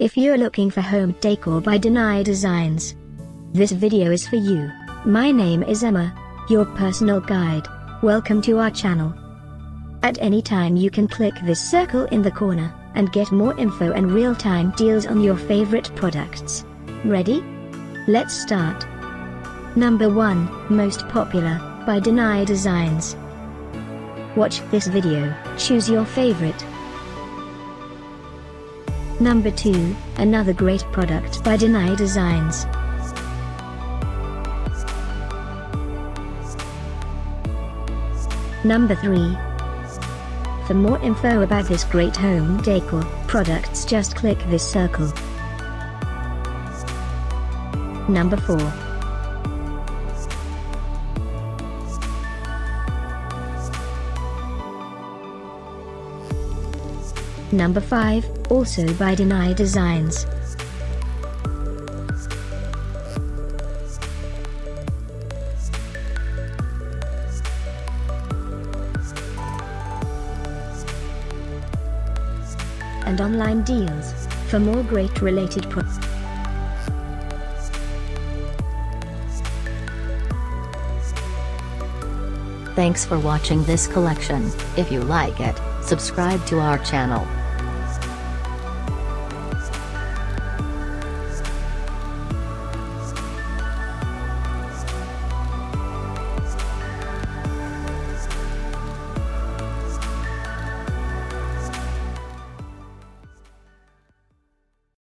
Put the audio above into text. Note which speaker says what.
Speaker 1: If you're looking for home decor by Deny Designs, this video is for you. My name is Emma, your personal guide. Welcome to our channel. At any time you can click this circle in the corner, and get more info and real-time deals on your favorite products. Ready? Let's start. Number 1, Most Popular, by Deny Designs. Watch this video, choose your favorite. Number 2, another great product by Deny Designs. Number 3. For more info about this great home decor products just click this circle. Number 4. Number 5, also by Deny Designs. And online deals, for more great related products.
Speaker 2: Thanks for watching this collection. If you like it, subscribe to our channel.